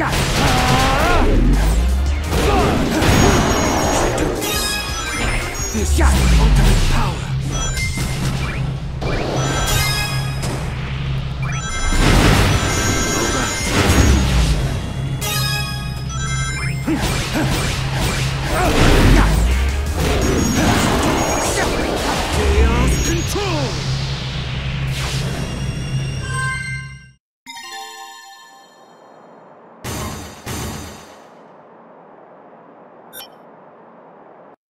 This is ultimate power.